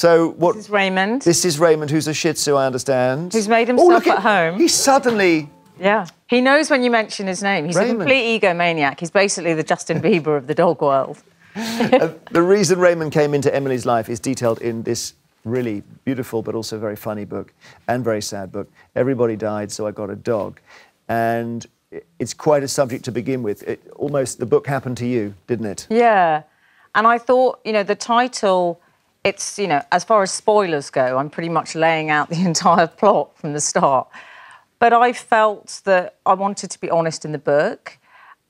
So what? This is Raymond. This is Raymond, who's a Shih Tzu, I understand. Who's made Oh, himself look at home. He's suddenly. Yeah. He knows when you mention his name. He's Raymond. a complete egomaniac. He's basically the Justin Bieber of the dog world. uh, the reason Raymond came into Emily's life is detailed in this really beautiful but also very funny book and very sad book. Everybody died, so I got a dog, and it's quite a subject to begin with. It, almost the book happened to you, didn't it? Yeah. And I thought, you know, the title, it's, you know, as far as spoilers go, I'm pretty much laying out the entire plot from the start. But I felt that I wanted to be honest in the book.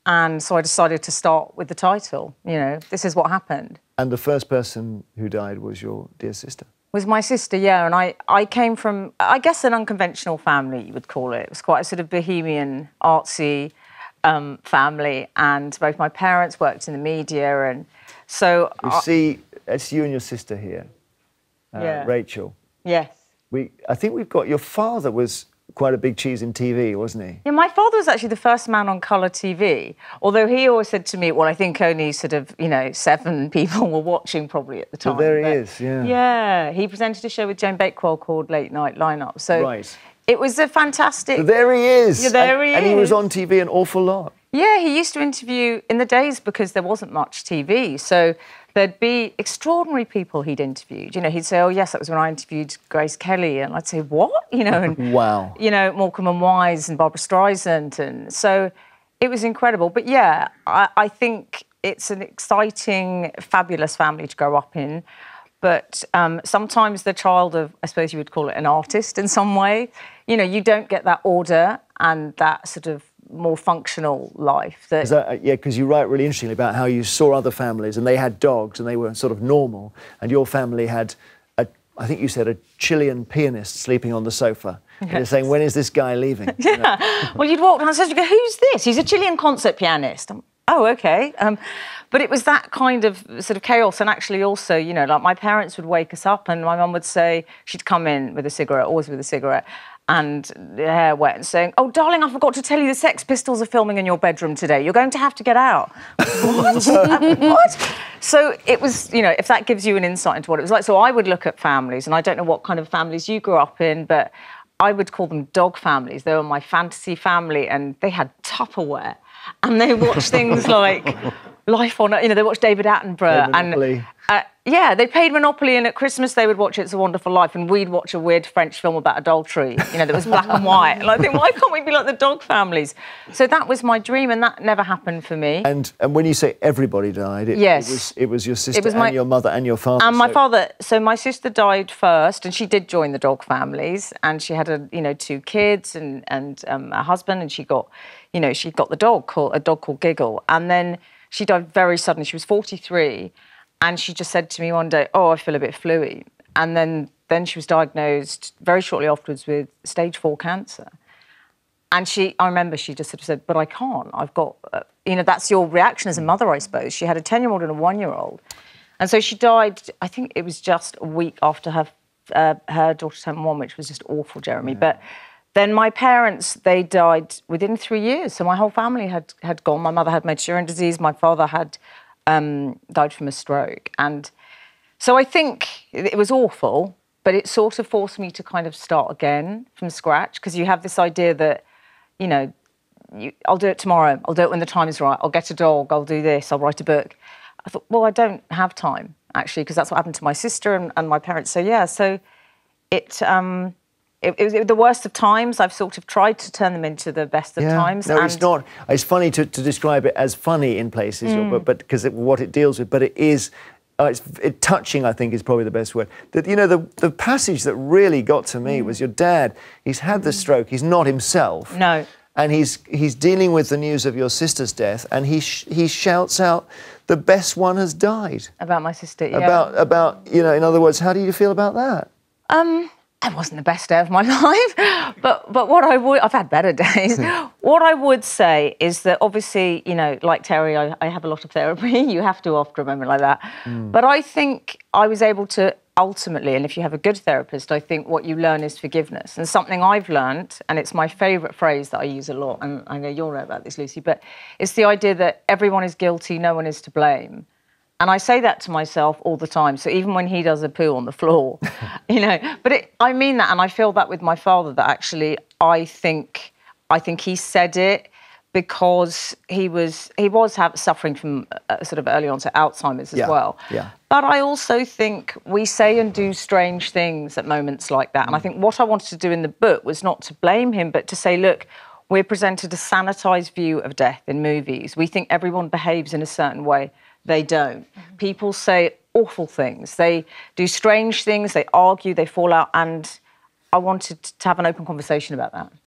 And so I decided to start with the title. You know, this is what happened. And the first person who died was your dear sister. was my sister, yeah, and I, I came from, I guess, an unconventional family, you would call it. It was quite a sort of bohemian, artsy um, family, and both my parents worked in the media, and so, You I- see, it's you and your sister here, uh, Yeah. Rachel. yes. We, I think we've got your father was quite a big cheese in TV, wasn't he? Yeah, my father was actually the first man on colour TV, although he always said to me, well, I think only sort of, you know, seven people were watching probably at the time. Well, there he but- is, yeah. Yeah, he presented a show with Joan Bakewell called Late Night Lineup. So Right. it was a fantastic. There he is. Yeah, there and, he And he was on TV an awful lot. Yeah, he used to interview in the days because there wasn't much TV. So there'd be extraordinary people he'd interviewed. You know, he'd say, "Oh yes, that was when I interviewed Grace Kelly," and I'd say, "What?" You know, and Wow. you know, Morecambe and Wise and Barbra Streisand, and so it was incredible. But yeah, I, I think it's an exciting, fabulous family to grow up in. But um, sometimes the child of, I suppose you would call it an artist in some way, you know, you don't get that order and that sort of more functional life. That, Is that- uh, yeah, because you write really interestingly about how you saw other families and they had dogs and they were sort of normal, and your family had, a, I think you said, a Chilean pianist sleeping on the sofa. And you're saying, when is this guy leaving? You know? well, you'd walk downstairs and go, who's this? He's a Chilean concert pianist. I'm, oh, okay. Um, but it was that kind of sort of chaos. And actually, also, you know, like my parents would wake us up and my mum would say, she'd come in with a cigarette, always with a cigarette, and hair wet, and saying, Oh, darling, I forgot to tell you the Sex Pistols are filming in your bedroom today. You're going to have to get out. what? what? So it was, you know, if that gives you an insight into what it was like. So I would look at families, and I don't know what kind of families you grew up in, but I would call them dog families. They were my fantasy family, and they had Tupperware, and they watched things like Life on, you know, they watched David Attenborough, and uh, yeah, they played Monopoly, and at Christmas they would watch It's a Wonderful Life, and we'd watch a weird French film about adultery, you know, that was black and white. And I think, why can't we be like the dog families? So that was my dream, and that never happened for me. and, and when you say everybody died, it, Yes. it, was, it was your sister was my- and your mother and your father. And my father, so my sister died first, and she did join the dog families, and she had a, you know, two kids and and um, a husband, and she got, you know, she got the dog called a dog called Giggle, and then she died very suddenly. She was 43, and she just said to me one day, "Oh, I feel a bit fluey," and then then she was diagnosed very shortly afterwards with stage four cancer. And she, I remember she just sort of said, but I can't. I've got, uh, you know, that's your reaction as a mother, I suppose. She had a 10 year old and a one year old. And so she died, I think it was just a week after her, uh, her daughter turned one, which was just awful, Jeremy. But then my parents, they died within three years. So my whole family had, had gone. My mother had motor neurone disease. My father had um, died from a stroke. And so I think it it was awful, but it sort of forced me to kind of start again from scratch because you have this idea that, you know, you, I'll do it tomorrow. I'll do it when the time is right. I'll get a dog. I'll do this. I'll write a book. I thought, well, I don't have time actually because that's what happened to my sister and, and my parents. So yeah, so it. Um, it, it was the worst of times. I've sort of tried to turn them into the best of times. No, it's not. It's funny to, to describe it as funny in places, Mm. but but because it, what it deals with, but it is. Uh, it's it, touching, I think, is probably the best word. That you know, the the passage that really got to Mm. me was your dad. He's had the stroke. He's not himself. No. And he's he's dealing with the news of your sister's death, and he sh- he shouts out, "The best one has died." about my sister. Yeah. About about you know, in other words, how do you feel about that? Um, it wasn't the best day of my life, but but what I would I've had better days. Hmm. what I would say is that obviously you know like Terry, I, I have a lot of therapy. You have to after a moment like that. Hmm. But I think I was able to ultimately, and if you have a good therapist, I think what you learn is forgiveness. And something I've learned, and it's my favourite phrase that I use a lot, and I know you'll know about this, Lucy, but it's the idea that everyone is guilty, no one is to blame And I say that to myself all the time. So even when he does a poo on the floor, you know, but it, I mean that, and I feel that with my father. That actually, I think, I think he said it because he was he was have, suffering from uh, sort of early onset Alzheimer's as Yeah, well. yeah. But I also think we say and do strange things at moments like that. And I Mm. think what I wanted to do in the book was not to blame him, but to say, look, we're presented a sanitized view of death in movies. We think everyone behaves in a certain way. They don't. People say awful things. They do strange things. They argue. They fall out. And I wanted to have an open conversation about that.